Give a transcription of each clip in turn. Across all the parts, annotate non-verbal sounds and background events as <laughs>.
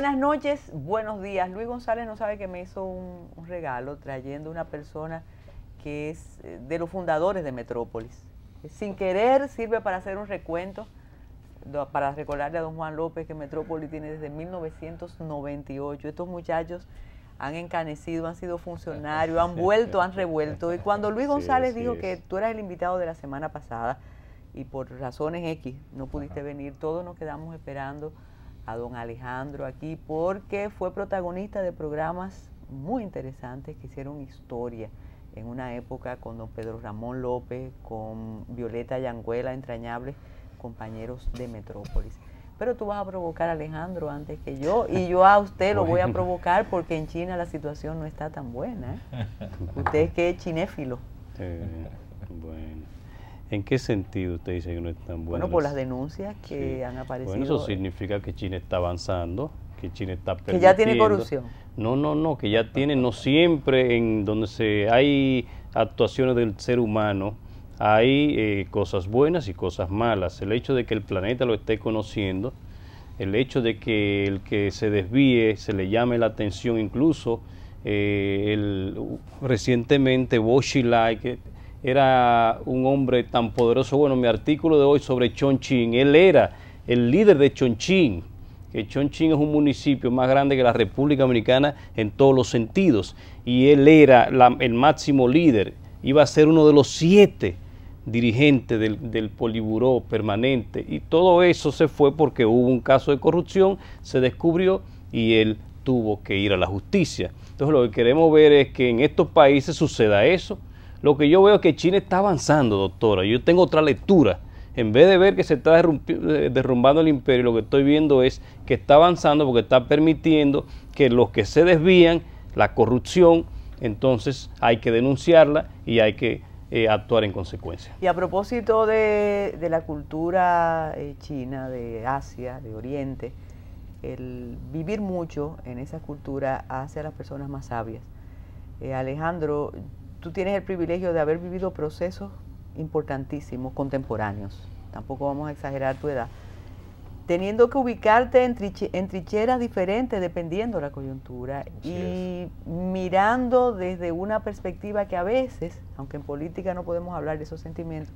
Buenas noches, buenos días. Luis González no sabe que me hizo un, un regalo trayendo una persona que es eh, de los fundadores de Metrópolis. Sin querer sirve para hacer un recuento, para recordarle a don Juan López que Metrópolis tiene desde 1998. Estos muchachos han encanecido, han sido funcionarios, han <laughs> vuelto, han revuelto. Y cuando Luis González dijo que tú eras el invitado de la semana pasada y por razones X no pudiste venir, todos nos quedamos esperando a don Alejandro aquí porque fue protagonista de programas muy interesantes que hicieron historia en una época con don Pedro Ramón López, con Violeta Yanguela, entrañables compañeros de Metrópolis. Pero tú vas a provocar a Alejandro antes que yo y yo a usted lo voy a provocar porque en China la situación no está tan buena. ¿eh? <laughs> Usted es que es chinéfilo. Eh, bueno. ¿En qué sentido usted dice que no es tan bueno? Bueno, por las denuncias que Sí. han aparecido. Bueno, eso significa que China está avanzando, que China está Que ya tiene corrupción. No, no, no, que ya tiene, no siempre en donde se hay actuaciones del ser humano, hay eh, cosas buenas y cosas malas. El hecho de que el planeta lo esté conociendo, el hecho de que el que se desvíe se le llame la atención, incluso eh, el, recientemente Bo Xilai, que era un hombre tan poderoso. Bueno, mi artículo de hoy sobre Chongqing, él era el líder de Chongqing, que Chongqing es un municipio más grande que la República Dominicana en todos los sentidos, y él era la- el máximo líder, iba a ser uno de los siete dirigentes del, del poliburó permanente, y todo eso se fue porque hubo un caso de corrupción, se descubrió y él tuvo que ir a la justicia. Entonces lo que queremos ver es que en estos países suceda eso. Lo que yo veo es que China está avanzando, doctora. Yo tengo otra lectura. En vez de ver que se está eh, derrumbando el imperio, lo que estoy viendo es que está avanzando porque está permitiendo que los que se desvían, la corrupción, entonces hay que denunciarla y hay que eh, actuar en consecuencia. Y a propósito de, la cultura eh, china, de Asia, de Oriente, el vivir mucho en esa cultura hace a las personas más sabias. Alejandro, tú tienes el privilegio de haber vivido procesos importantísimos, contemporáneos. Tampoco vamos a exagerar tu edad. Teniendo que ubicarte en, triche- en trincheras diferentes dependiendo de la coyuntura Así y mirando desde una perspectiva que a veces, aunque en política no podemos hablar de esos sentimientos,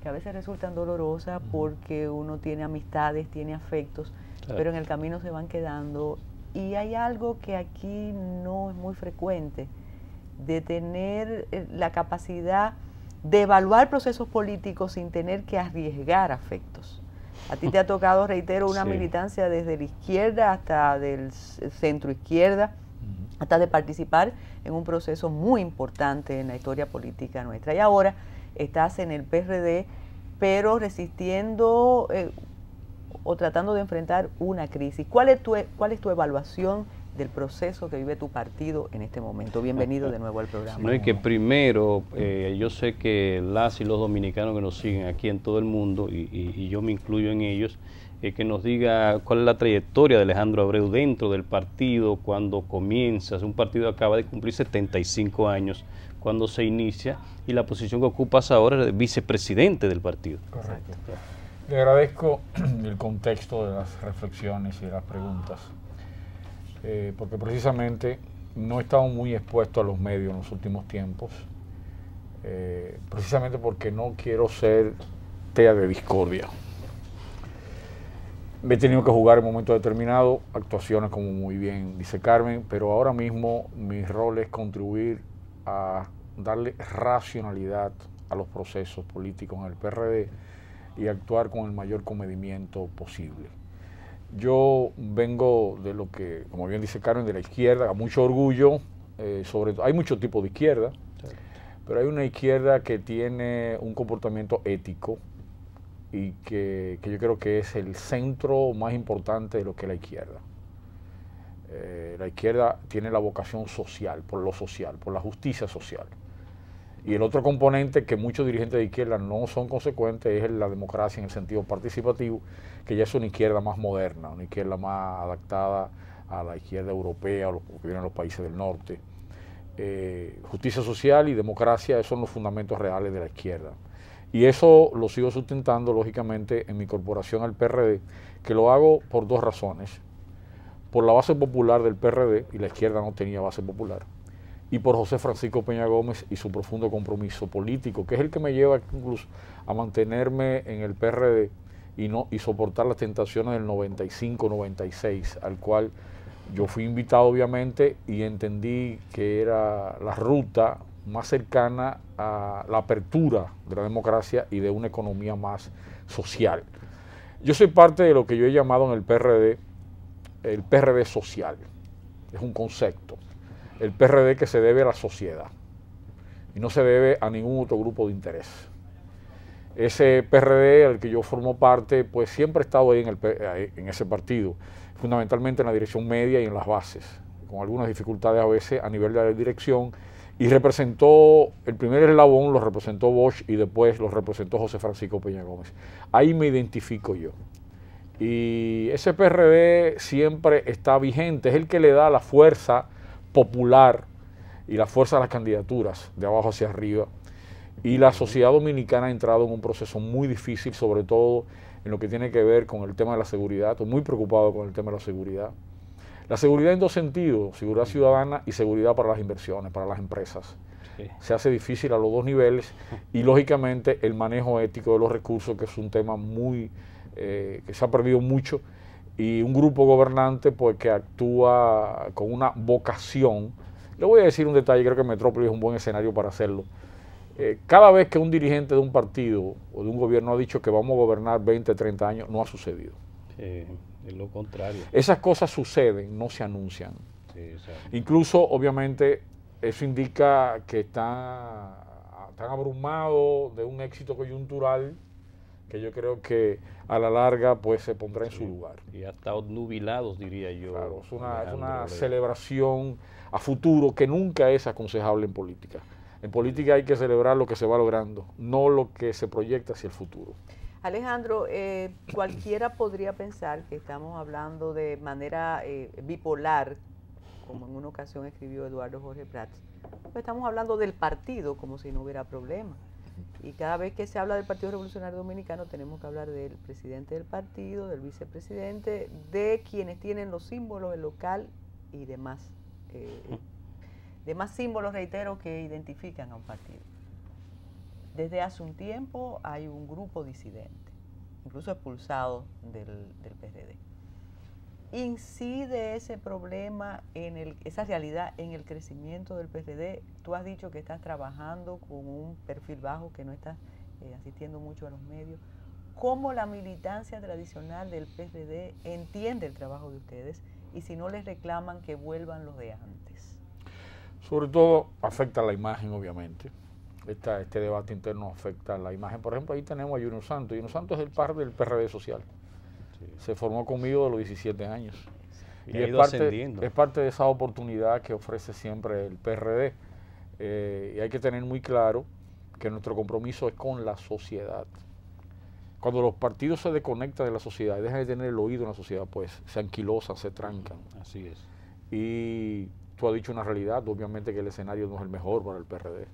que a veces resultan dolorosas porque uno tiene amistades, tiene afectos, Claro. pero en el camino se van quedando. Y hay algo que aquí no es muy frecuente, de tener eh, la capacidad de evaluar procesos políticos sin tener que arriesgar afectos. A ti te ha tocado, reitero, una Sí. militancia desde la izquierda hasta del centro izquierda, hasta de participar en un proceso muy importante en la historia política nuestra. Y ahora estás en el PRD, pero resistiendo eh, o tratando de enfrentar una crisis. ¿Cuál es, tu, e- ¿Cuál es tu evaluación del proceso que vive tu partido en este momento? Bienvenido de nuevo al programa. No, y que primero, eh, yo sé que las y los dominicanos que nos siguen aquí en todo el mundo, y, y- y yo me incluyo en ellos, eh, que nos diga cuál es la trayectoria de Alejandro Abreu dentro del partido, cuando comienza, un partido que acaba de cumplir 75 años, cuando se inicia, y la posición que ocupas ahora es de vicepresidente del partido. Correcto. Le agradezco <clears throat> el contexto de las reflexiones y de las preguntas, eh, porque precisamente no he estado muy expuesto a los medios en los últimos tiempos, eh, precisamente porque no quiero ser tea de discordia. Me he tenido que jugar en un momento determinado actuaciones como muy bien dice Carmen, pero ahora mismo mi rol es contribuir a darle racionalidad a los procesos políticos en el PRD y actuar con el mayor comedimiento posible. Yo vengo de lo que, como bien dice Carmen, de la izquierda, a mucho orgullo, eh, sobre hay muchos tipos de izquierda, pero hay una izquierda que tiene un comportamiento ético y que, que yo creo que es el centro más importante de lo que es la izquierda. Eh, la izquierda tiene la vocación social, por lo social, por la justicia social. Y el otro componente que muchos dirigentes de izquierda no son consecuentes es la democracia en el sentido participativo, que ya es una izquierda más moderna, una izquierda más adaptada a la izquierda europea, a lo que vienen los países del norte. Eh, justicia social y democracia esos son los fundamentos reales de la izquierda. Y eso lo sigo sustentando, lógicamente, en mi corporación al PRD, que lo hago por dos razones. por la base popular del PRD, y la izquierda no tenía base popular, y por José Francisco Peña Gómez y su profundo compromiso político, que es el que me lleva incluso a mantenerme en el PRD y, no, y soportar las tentaciones del 95-96, al cual yo fui invitado obviamente y entendí que era la ruta más cercana a la apertura de la democracia y de una economía más social. Yo soy parte de lo que yo he llamado en el PRD el PRD social. Es un concepto. El PRD que se debe a la sociedad y no se debe a ningún otro grupo de interés. Ese PRD al que yo formo parte, pues siempre he estado ahí en, el, en ese partido, fundamentalmente en la dirección media y en las bases, con algunas dificultades a veces a nivel de la dirección, y representó, el primer eslabón lo representó Bosch y después lo representó José Francisco Peña Gómez. Ahí me identifico yo. Y ese PRD siempre está vigente, es el que le da la fuerza popular y la fuerza a las candidaturas de abajo hacia arriba. Y la sociedad dominicana ha entrado en un proceso muy difícil, sobre todo en lo que tiene que ver con el tema de la seguridad. Estoy muy preocupado con el tema de la seguridad. La seguridad en dos sentidos, seguridad ciudadana y seguridad para las inversiones, para las empresas. Se hace difícil a los dos niveles y lógicamente el manejo ético de los recursos, que es un tema muy eh, que se ha perdido mucho, y un grupo gobernante pues, que actúa con una vocación. Le voy a decir un detalle, creo que Metrópolis es un buen escenario para hacerlo. Eh, cada vez que un dirigente de un partido o de un gobierno ha dicho que vamos a gobernar 20, 30 años, no ha sucedido. es lo contrario. Esas cosas suceden, no se anuncian. Incluso, obviamente, eso indica que están, están abrumados de un éxito coyuntural que yo creo que a la larga pues se pondrá en su lugar. Y hasta nubilados, diría yo. Claro, es una, celebración a futuro que nunca es aconsejable en política. En política hay que celebrar lo que se va logrando, no lo que se proyecta hacia el futuro. Alejandro, eh, cualquiera podría pensar que estamos hablando de manera eh, bipolar, como en una ocasión escribió Eduardo Jorge Prats. Pues estamos hablando del partido como si no hubiera problema. Y cada vez que se habla del Partido Revolucionario Dominicano tenemos que hablar del presidente del partido, del vicepresidente, de quienes tienen los símbolos, el local y demás. Eh, demás símbolos, reitero, que identifican a un partido. Desde hace un tiempo hay un grupo disidente, incluso expulsado del, del PRD incide ese problema, en el, esa realidad en el crecimiento del PRD? Tú has dicho que estás trabajando con un perfil bajo, que no estás eh, asistiendo mucho a los medios. ¿Cómo la militancia tradicional del PRD entiende el trabajo de ustedes y si no les reclaman que vuelvan los de antes? Sobre todo afecta la imagen, obviamente. este debate interno afecta la imagen. Por ejemplo, ahí tenemos a Juno Santos. Juno Santos es el par del PRD social se formó conmigo de los 17 años. Y, es, parte, es parte de esa oportunidad que ofrece siempre el PRD. Eh, y hay que tener muy claro que nuestro compromiso es con la sociedad. Cuando los partidos se desconectan de la sociedad y dejan de tener el oído en la sociedad, pues se anquilosan, se trancan. Así es. Y tú has dicho una realidad, obviamente que el escenario no es el mejor para el PRD.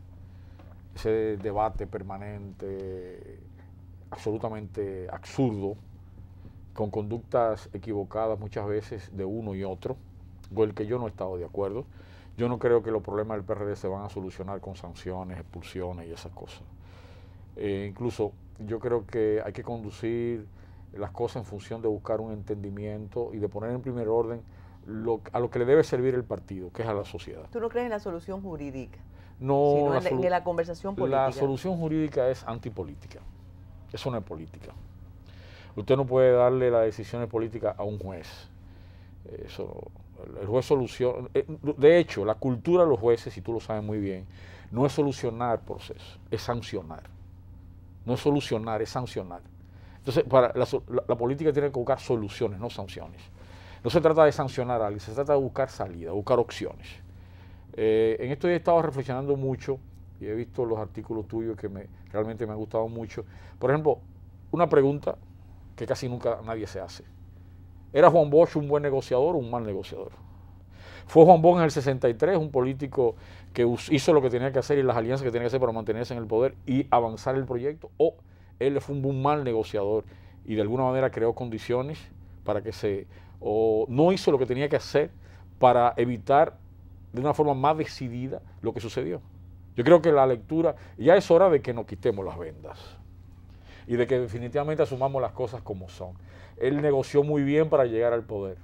Ese debate permanente, absolutamente absurdo, con conductas equivocadas muchas veces de uno y otro, con el que yo no he estado de acuerdo. Yo no creo que los problemas del PRD se van a solucionar con sanciones, expulsiones y esas cosas. Eh, incluso yo creo que hay que conducir las cosas en función de buscar un entendimiento y de poner en primer orden a lo que le debe servir el partido, que es a la sociedad. ¿Tú no crees en la solución jurídica? No, sino en, la, la conversación política. La solución jurídica es antipolítica. Eso no es política. Usted no puede darle las decisiones políticas a un juez. Eso, el juez soluciona. Eh, de hecho, la cultura de los jueces, si tú lo sabes muy bien, no es solucionar procesos, es sancionar. No es solucionar, es sancionar. Entonces, para la, política tiene que buscar soluciones, no sanciones. No se trata de sancionar a alguien, se trata de buscar salida, buscar opciones. Eh, en esto he estado reflexionando mucho y he visto los artículos tuyos que me, realmente me han gustado mucho. Por ejemplo, una pregunta que casi nunca nadie se hace. ¿Era Juan Bosch un buen negociador o un mal negociador? Fue Juan Bosch en el 63 un político que hizo lo que tenía que hacer y las alianzas que tenía que hacer para mantenerse en el poder y avanzar el proyecto, o él fue un mal negociador y de alguna manera creó condiciones para que se o no hizo lo que tenía que hacer para evitar de una forma más decidida lo que sucedió. Yo creo que la lectura, ya es hora de que nos quitemos las vendas y de que definitivamente asumamos las cosas como son. Él negoció muy bien para llegar al poder,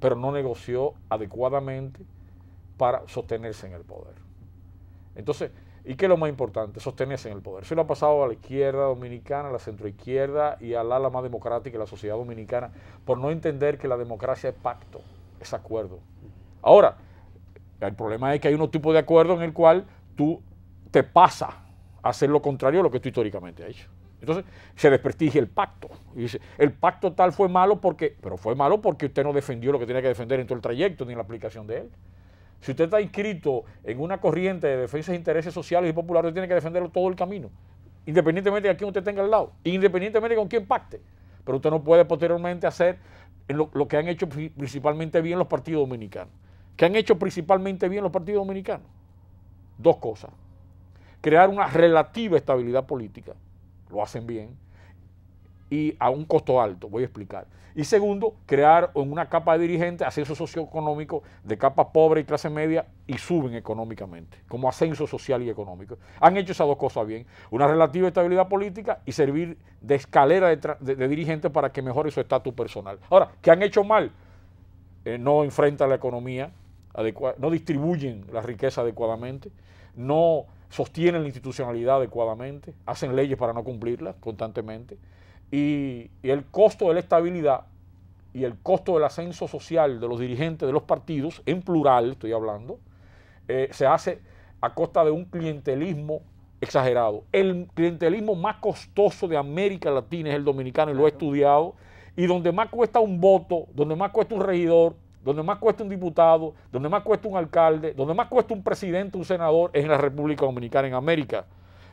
pero no negoció adecuadamente para sostenerse en el poder. Entonces, ¿y qué es lo más importante? Sostenerse en el poder. Eso le ha pasado a la izquierda dominicana, a la centroizquierda y al ala más democrática de la sociedad dominicana por no entender que la democracia es pacto, es acuerdo. Ahora, el problema es que hay un tipo de acuerdo en el cual tú te pasa a hacer lo contrario a lo que tú históricamente has hecho. Entonces se desprestigia el pacto. Y el pacto tal fue malo porque, pero fue malo porque usted no defendió lo que tenía que defender en todo el trayecto ni en la aplicación de él. Si usted está inscrito en una corriente de defensa de intereses sociales y populares, usted tiene que defenderlo todo el camino, independientemente de a quién usted tenga al lado, independientemente de con quién pacte. Pero usted no puede posteriormente hacer lo, lo que han hecho principalmente bien los partidos dominicanos que han hecho principalmente bien los partidos dominicanos? Dos cosas. Crear una relativa estabilidad política, lo hacen bien, y a un costo alto, voy a explicar. Y segundo, crear una capa de dirigentes ascenso socioeconómico de capa pobre y clase media y suben económicamente, como ascenso social y económico. Han hecho esas dos cosas bien, una relativa estabilidad política y servir de escalera de, de, dirigentes para que mejore su estatus personal. Ahora, ¿qué han hecho mal? Eh, no enfrentan la economía, no distribuyen la riqueza adecuadamente, no sostienen la institucionalidad adecuadamente, hacen leyes para no cumplirlas constantemente, y, el costo de la estabilidad y el costo del ascenso social de los dirigentes de los partidos, en plural estoy hablando, eh, se hace a costa de un clientelismo exagerado. El clientelismo más costoso de América Latina es el dominicano y lo he estudiado, y donde más cuesta un voto, donde más cuesta un regidor, donde más cuesta un diputado, donde más cuesta un alcalde, donde más cuesta un presidente, un senador, es en la República Dominicana, en América.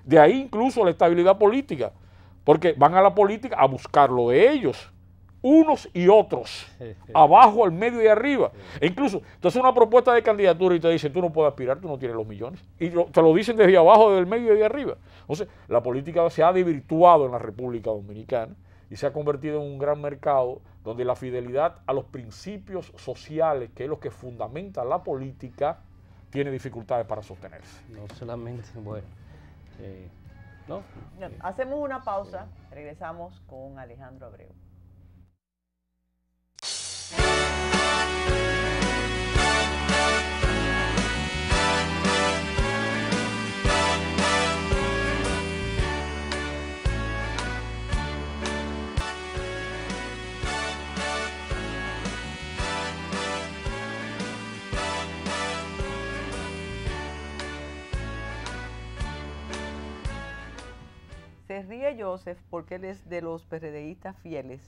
De ahí incluso la estabilidad política, porque van a la política a buscar lo de ellos, unos y otros, abajo, al medio y arriba. E incluso, entonces una propuesta de candidatura y te dicen, tú no puedes aspirar, tú no tienes los millones. Y te lo dicen desde abajo, del medio y de arriba. Entonces, la política se ha desvirtuado en la República Dominicana y se ha convertido en un gran mercado donde la fidelidad a los principios sociales, que es lo que fundamenta la política, tiene dificultades para sostenerse. No solamente, bueno, eh, no. Hacemos una pausa, regresamos con Alejandro Abreu. Se ríe Joseph porque él es de los PRDistas fieles,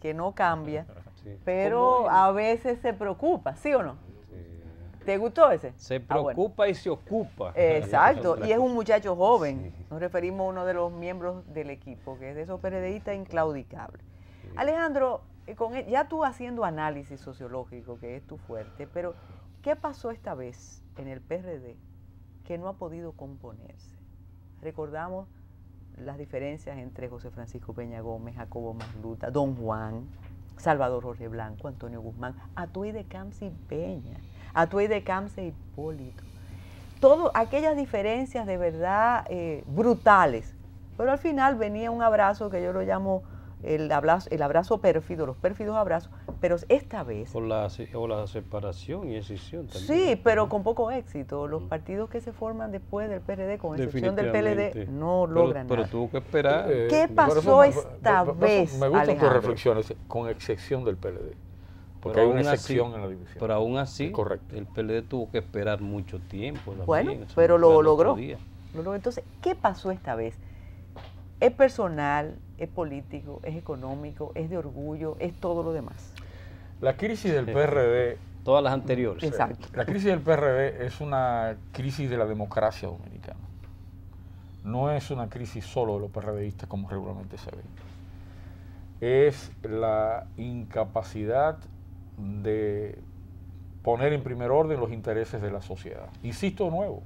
que no cambia, <laughs> pero a veces se preocupa, ¿sí o no? ¿Te gustó ese? Se ah, preocupa y se ocupa. Exacto, y es un muchacho joven. Nos referimos a uno de los miembros del equipo, que es de esos PRDistas inclaudicables. Alejandro, eh, con e, ya tú haciendo análisis sociológico, que es tu fuerte, pero ¿qué pasó esta vez en el PRD que no ha podido componerse? Recordamos las diferencias entre José Francisco Peña Gómez, Jacobo Marluta, Don Juan, Salvador Jorge Blanco, Antonio Guzmán, Atuey de Camps y Peña, Atuey de Camps e Hipólito. Todas aquellas diferencias de verdad eh, brutales. Pero al final venía un abrazo que yo lo llamo el abrazo, el abrazo pérfido, los pérfidos abrazos, pero esta vez... O la, o la separación y escisión también. Sí, pero con poco éxito. Los mm. partidos que se forman después del PRD, con excepción del PLD, no logran pero, nada. Pero tuvo que esperar. Eh, ¿Qué pasó esta vez, Me gustan tus reflexiones, con excepción del PLD. Porque hay una excepción en la división. Pero aún así, el PLD tuvo que esperar mucho tiempo. bueno, pero lo logró. Entonces, ¿qué pasó esta vez? ¿Es personal? Es político, es económico, es de orgullo, es todo lo demás. La crisis del PRD... Todas las anteriores. Exacto. La crisis del PRD es una crisis de la democracia dominicana. No es una crisis solo de los PRDistas como regularmente se ve. Es la incapacidad de poner en primer orden los intereses de la sociedad. Insisto de nuevo,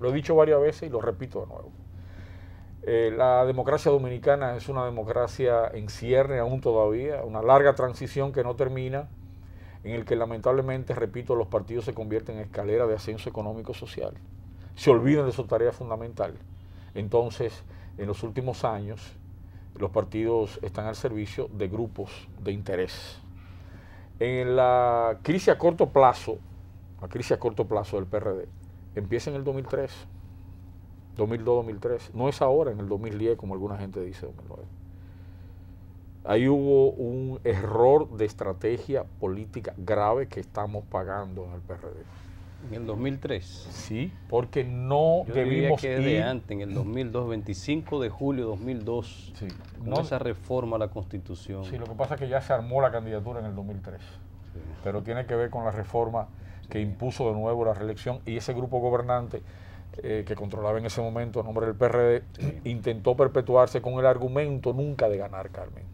lo he dicho varias veces y lo repito de nuevo Eh, la democracia dominicana es una democracia en cierne aún todavía, una larga transición que no termina, en el que lamentablemente, repito, los partidos se convierten en escalera de ascenso económico-social. Se olvidan de su tarea fundamental. Entonces, en los últimos años, los partidos están al servicio de grupos de interés. En la crisis a corto plazo, la crisis a corto plazo del PRD, empieza en el 2003, 2002-2003. No es ahora, en el 2010, como alguna gente dice, 2009. Ahí hubo un error de estrategia política grave que estamos pagando en el PRD. En el 2003. Sí, porque no Yo debimos que ir... de antes, en el 2002, 25 de julio de 2002, Sí, con no- esa reforma a la Constitución. Sí, lo que pasa es que ya se armó la candidatura en el 2003, pero tiene que ver con la reforma que impuso de nuevo la reelección y ese grupo gobernante eh, que controlaba en ese momento a nombre del PRD <clears throat> intentó perpetuarse con el argumento nunca de ganar, Carmen.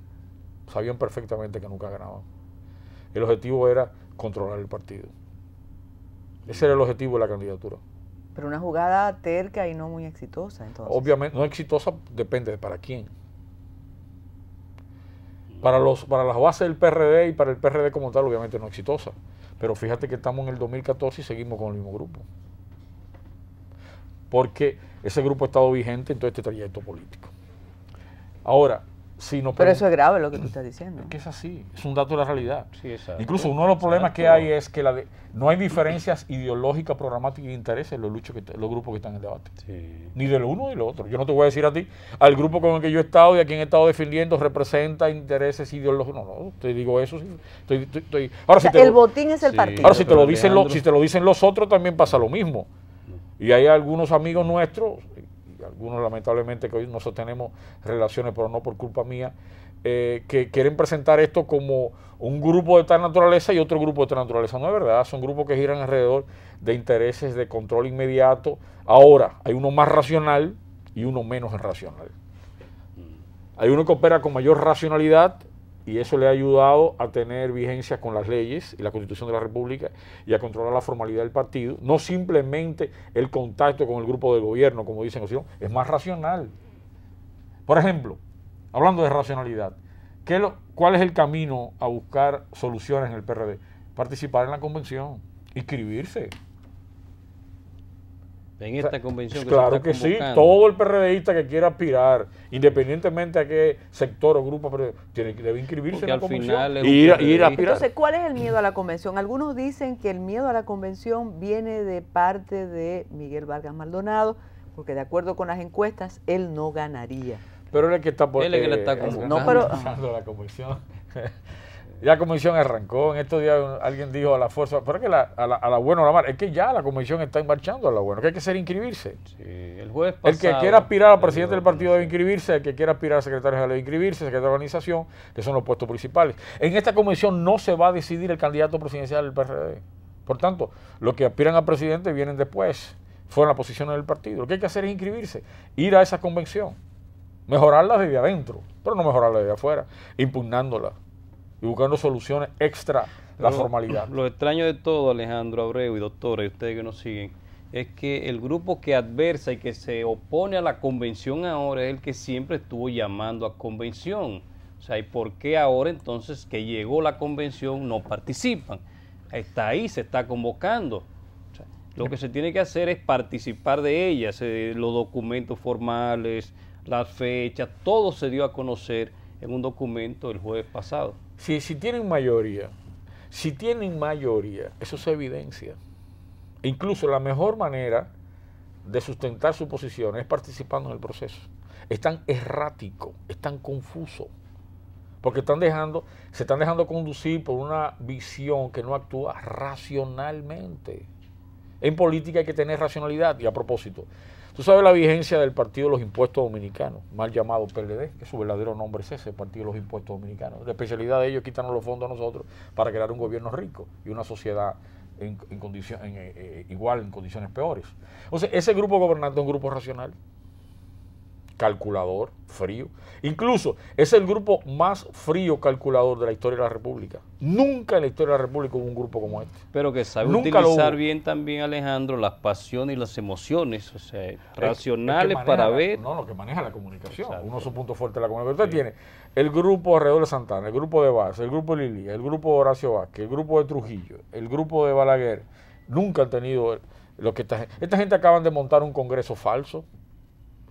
Sabían perfectamente que nunca ganaban. El objetivo era controlar el partido. Ese era el objetivo de la candidatura. Pero una jugada terca y no muy exitosa, entonces. Obviamente, no exitosa depende de para quién. Para, los, para las bases del PRD y para el PRD como tal, obviamente no exitosa. Pero fíjate que estamos en el 2014 y seguimos con el mismo grupo. Porque ese grupo ha estado vigente en todo este trayecto político. Ahora, si nos Pero eso es grave lo que tú estás diciendo. es que es así, es un dato de la realidad. Sí, exacto. Incluso uno de los problemas que hay es que la de- no hay diferencias <clears throat> ideológicas, programáticas y de intereses en los, luchos que, los grupos que están en debate Sí. ni de lo uno ni de lo otro. Yo no te voy a decir a ti, al grupo con el que yo he estado y a quien he estado defendiendo representa intereses ideológicos. No, no, te digo eso. sí. Estoy- estoy- estoy- Ahora, O sea, si te, el lo, botín es el Sí. partido. ahora si, te Pero lo dicen los, si te lo dicen los otros, también pasa lo mismo. Y hay algunos amigos nuestros, y algunos lamentablemente que hoy no sostenemos relaciones, pero no por culpa mía, eh, que quieren presentar esto como un grupo de tal naturaleza y otro grupo de tal naturaleza. No es verdad, son grupos que giran alrededor de intereses de control inmediato. Ahora, hay uno más racional y uno menos racional. Hay uno que opera con mayor racionalidad y eso le ha ayudado a tener vigencia con las leyes y la constitución de la República y a controlar la formalidad del partido. No simplemente el contacto con el grupo de gobierno, como dicen, es más racional. Por ejemplo, hablando de racionalidad, ¿qué lo- ¿cuál es el camino a buscar soluciones en el PRD? Participar en la convención, inscribirse. En O sea, esta convención que claro se está que sí, todo el PRDista que quiera aspirar, independientemente a qué sector o grupo, pero tiene, que- debe inscribirse Porque en la al convención final y ir, a- ir a aspirar. Entonces, ¿cuál es el miedo a la convención? Algunos dicen que el miedo a la convención viene de parte de Miguel Vargas Maldonado, porque de acuerdo con las encuestas, él no ganaría. pero él es que está por, Él es que le está eh, convocando. No, pero- la convención. <laughs> ya la convención arrancó, en estos días alguien dijo a la fuerza, pero es que la, a, la, a la buena o la mala, es que ya la convención está marchando a la buena, que hay que hacer inscribirse. Sí, el jueves El que quiera aspirar a presidente del partido debe inscribirse, el que quiera aspirar a secretario general debe inscribirse, secretario de organización, que son los puestos principales. En esta convención no se va a decidir el candidato presidencial del PRD. Por tanto, los que aspiran a presidente vienen después, fueron las posiciones del partido. Lo que hay que hacer es inscribirse, ir a esa convención, mejorarla desde adentro, pero no mejorarla desde afuera, impugnándola y buscando soluciones extra la formalidad. <clears throat> Lo extraño de todo, Alejandro Abreu y doctora, y ustedes que nos siguen, es que el grupo que adversa y que se opone a la convención ahora es el que siempre estuvo llamando a convención. O sea, ¿y por qué ahora entonces que llegó la convención no participan? Está ahí, se está convocando. O sea, lo que se tiene que hacer es participar de ellas, eh, los documentos formales, las fechas, todo se dio a conocer en un documento el jueves pasado. Si, tienen mayoría, si tienen mayoría, eso se evidencia. Incluso la mejor manera de sustentar su posición es participando en el proceso. Están erráticos, están confusos, porque están dejando, se están dejando conducir por una visión que no actúa racionalmente. En política hay que tener racionalidad. Y a propósito, tú sabes la vigencia del Partido de los Impuestos Dominicanos, mal llamado PLD, que su verdadero nombre es ese, Partido de los Impuestos Dominicanos. La especialidad de ellos es quitarnos los fondos a nosotros para crear un gobierno rico y una sociedad en, eh, eh, igual en condiciones peores. O sea, ese grupo gobernante es un grupo racional. Calculador, frío. Incluso es el grupo más frío calculador de la historia de la República. Nunca en la historia de la República hubo un grupo como este. Pero que sabe Nunca utilizar bien también, Alejandro, las pasiones y las emociones, o sea, Es- racionales para la- ver. No, lo que maneja la comunicación. Exacto. Uno de sus puntos fuertes de la comunicación. Usted tiene el grupo alrededor de Santana, el grupo de Vaz, el grupo de Lili, el grupo de Horacio Vázquez, el grupo de Trujillo, el grupo de Balaguer. Nunca han tenido lo que esta, esta gente acaban de montar un congreso falso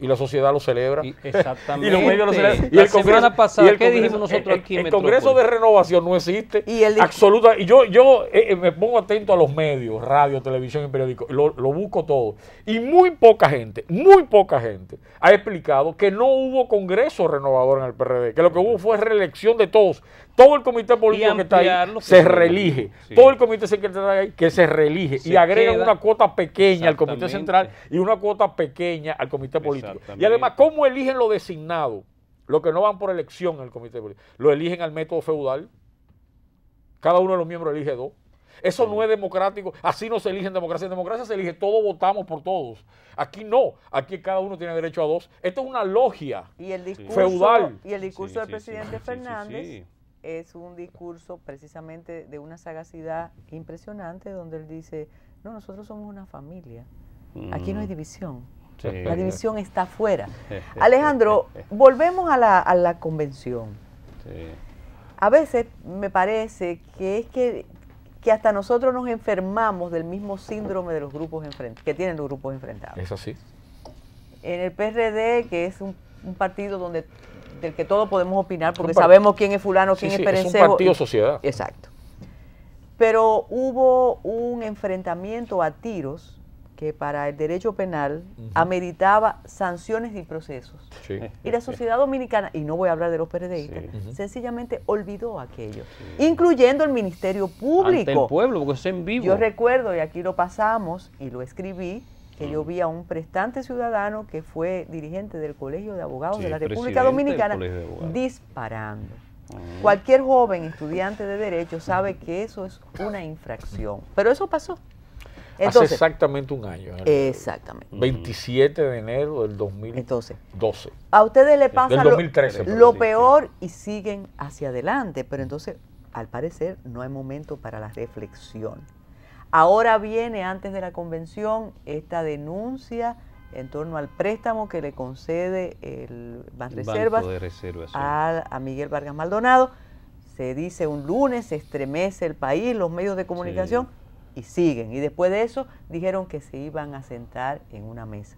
y la sociedad lo celebra. Y- exactamente. Y los medios lo celebran. Y La el Congreso- semana pasada, y el ¿qué Congreso- dijimos nosotros el- aquí El, Congreso de? Renovación no existe. Y el absoluta. Y yo, yo eh, eh, me pongo atento a los medios, radio, televisión y periódicos. Lo, lo busco todo. Y muy poca gente, muy poca gente ha explicado que no hubo Congreso renovador en el PRD. Que lo que hubo fue reelección de todos. Todo el comité político que está ahí se reelige. sí. Todo el comité secretario ahí que se reelige. Se y agregan queda- una cuota pequeña al comité central y una cuota pequeña al comité político. Y además, ¿cómo eligen los designados? Los que no van por elección en el comité político. Lo eligen al método feudal. Cada uno de los miembros elige dos. Eso no es democrático. Así no se elige en democracia. En democracia se elige todos votamos por todos. Aquí no. Aquí cada uno tiene derecho a dos. Esto es una logia. Y el discurso, Feudal. Y el discurso Sí, del sí, presidente sí, sí, sí, Fernández sí. es un discurso precisamente de una sagacidad impresionante donde él dice, no, nosotros somos una familia. Aquí no hay Mm. división. Sí. La división está afuera. <laughs> Alejandro, volvemos a la, a la convención. Sí. A veces me parece que es que, que hasta nosotros nos enfermamos del mismo síndrome de los grupos enfrent- que tienen los grupos enfrentados. Es así. En el PRD, que es un, un partido donde del que todos podemos opinar porque sabemos quién es fulano, quién sí, es es un Perencejo. partido sociedad. Exacto. Pero hubo un enfrentamiento a tiros que para el derecho penal ameritaba sanciones y procesos. Sí. Y la sociedad dominicana, y no voy a hablar de los PRDistas, Sí. Sencillamente olvidó aquello, incluyendo el Ministerio Público. Ante el pueblo, porque es en vivo. Yo recuerdo, y aquí lo pasamos y lo escribí, que yo vi a un prestante ciudadano que fue dirigente del Colegio de Abogados de la República Dominicana disparando. Mm. Cualquier joven estudiante de Derecho sabe que eso es una infracción. Pero eso pasó. Hace Entonces, exactamente un año. exactamente. 27 de enero del 2012. Entonces, a ustedes le pasa Del lo- 2013, lo, peor y siguen hacia adelante. Pero entonces, al parecer, no hay momento para la reflexión. Ahora viene, antes de la convención, esta denuncia en torno al préstamo que le concede el Banreservas Banco de reservas. a, a Miguel Vargas Maldonado. Se dice un lunes, se estremece el país, los medios de comunicación, y siguen. Y después de eso dijeron que se iban a sentar en una mesa,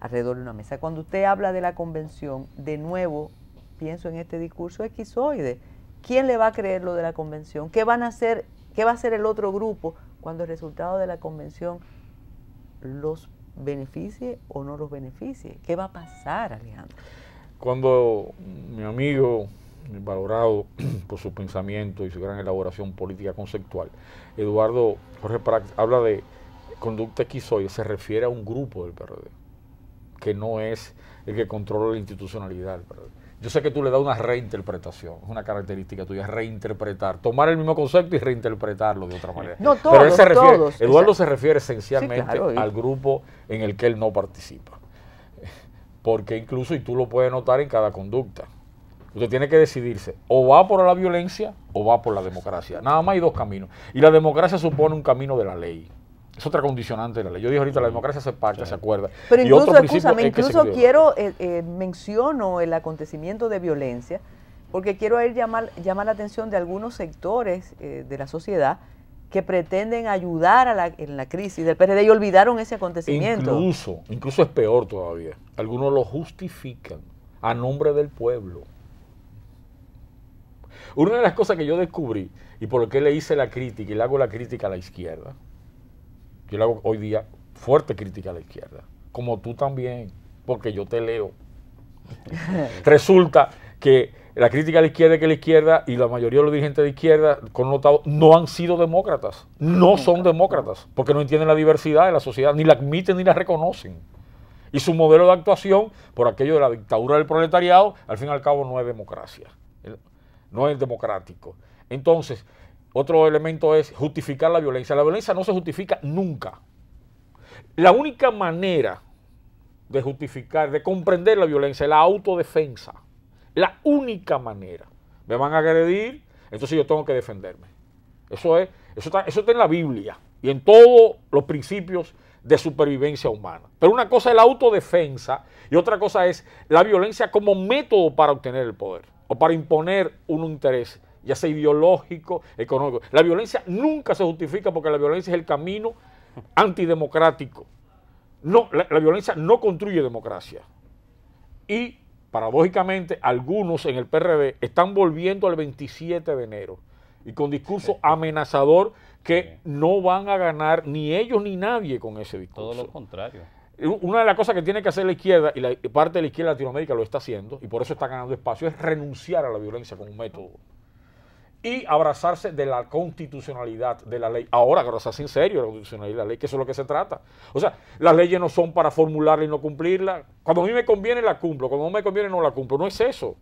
alrededor de una mesa. Cuando usted habla de la convención, de nuevo pienso en este discurso esquizoide. ¿Quién le va a creer lo de la convención? ¿Qué van a hacer? ¿Qué va a hacer el otro grupo cuando el resultado de la convención los beneficie o no los beneficie? ¿Qué va a pasar, Alejandro? Cuando mi amigo, valorado <clears throat> por su pensamiento y su gran elaboración política conceptual, Eduardo Jorge Prat habla de conducta esquizoide, se refiere a un grupo del PRD, que no es el que controla la institucionalidad del PRD. Yo sé que tú le das una reinterpretación, es una característica tuya, reinterpretar, tomar el mismo concepto y reinterpretarlo de otra manera. No, Pero él todos, se refiere, todos, Eduardo se refiere esencialmente Sí, claro, y- al grupo en el que él no participa porque incluso, y tú lo puedes notar en cada conducta, usted tiene que decidirse, o va por la violencia o va por la democracia. Nada más hay dos caminos. Y la democracia supone un camino de la ley. Es otra condicionante de la ley. Yo dije ahorita, la democracia se pacta, se acuerda. Pero incluso, escúchame, que incluso quiero, eh, eh, menciono el acontecimiento de violencia, porque quiero ahí llamar, llamar la atención de algunos sectores eh, de la sociedad que pretenden ayudar a la, en la crisis del PRD y olvidaron ese acontecimiento. Incluso, incluso es peor todavía. Algunos lo justifican a nombre del pueblo. Una de las cosas que yo descubrí y por lo que le hice la crítica y le hago la crítica a la izquierda, yo le hago hoy día fuerte crítica a la izquierda, como tú también, porque yo te leo. <laughs> Resulta que la crítica a la izquierda es que la izquierda y la mayoría de los dirigentes de izquierda connotados no han sido demócratas, no son demócratas, porque no entienden la diversidad de la sociedad, ni la admiten ni la reconocen. Y su modelo de actuación, por aquello de la dictadura del proletariado, al fin y al cabo no es democracia, no es democrático. Entonces, otro elemento es justificar la violencia. La violencia no se justifica nunca. La única manera de justificar, de comprender la violencia, la autodefensa. La única manera. Me van a agredir, entonces yo tengo que defenderme. Eso, es, eso, está, eso está en la Biblia y en todos los principios de supervivencia humana. Pero una cosa es la autodefensa y otra cosa es la violencia como método para obtener el poder o para imponer un interés, ya sea ideológico, económico. La violencia nunca se justifica porque la violencia es el camino antidemocrático. No, la, la violencia no construye democracia. Y paradójicamente algunos en el PRD están volviendo al 27 de enero y con discurso amenazador que no van a ganar ni ellos ni nadie con ese discurso. Todo lo contrario. Una de las cosas que tiene que hacer la izquierda, y la parte de la izquierda de Latinoamérica lo está haciendo, y por eso está ganando espacio, es renunciar a la violencia como un método. Y abrazarse de la constitucionalidad de la ley. Ahora abrazarse en serio de la constitucionalidad de la ley, que eso es lo que se trata. O sea, las leyes no son para formularla y no cumplirla. Cuando a mí me conviene la cumplo, cuando no me conviene no la cumplo. No es eso.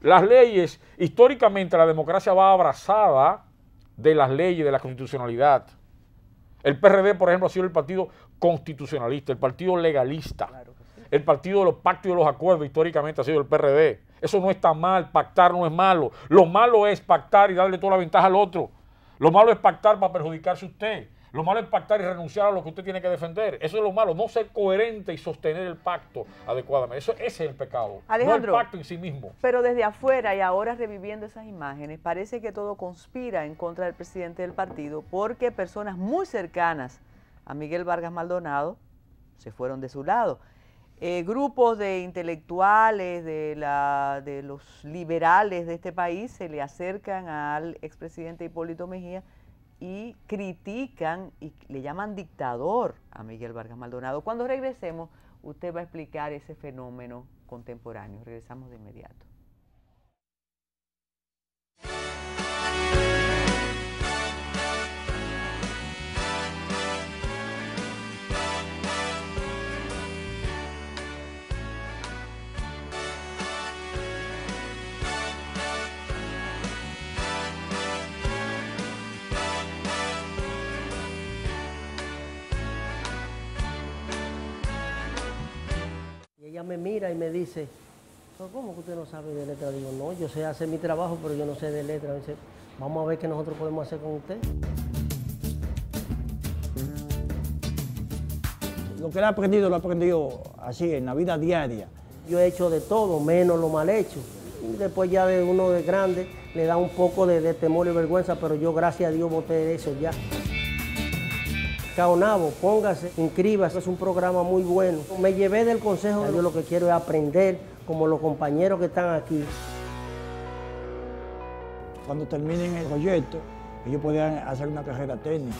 Las leyes, históricamente la democracia va abrazada de las leyes, de la constitucionalidad. El PRD, por ejemplo, ha sido el partido constitucionalista, el partido legalista. El partido de los pactos y de los acuerdos históricamente ha sido el PRD. Eso no está mal, pactar no es malo. Lo malo es pactar y darle toda la ventaja al otro. Lo malo es pactar para perjudicarse usted. Lo malo es pactar y renunciar a lo que usted tiene que defender. Eso es lo malo, no ser coherente y sostener el pacto adecuadamente. Eso ese es el pecado, Alejandro, no el pacto en sí mismo. Pero desde afuera y ahora reviviendo esas imágenes, parece que todo conspira en contra del presidente del partido porque personas muy cercanas a Miguel Vargas Maldonado se fueron de su lado. Eh, grupos de intelectuales, de, la, de los liberales de este país se le acercan al expresidente Hipólito Mejía y critican y le llaman dictador a Miguel Vargas Maldonado. Cuando regresemos, usted va a explicar ese fenómeno contemporáneo. Regresamos de inmediato. Ella me mira y me dice, ¿cómo que usted no sabe de letra? Digo, no, yo sé hacer mi trabajo, pero yo no sé de letra. Me dice, vamos a ver qué nosotros podemos hacer con usted. Lo que él ha aprendido, lo ha aprendido así, en la vida diaria. Yo he hecho de todo, menos lo mal hecho. Y después ya de uno de grande le da un poco de, de temor y vergüenza, pero yo gracias a Dios voté eso ya. Caonabo, póngase, inscríbase, es un programa muy bueno. Me llevé del consejo, yo lo que quiero es aprender, como los compañeros que están aquí. Cuando terminen el proyecto, ellos podían hacer una carrera técnica.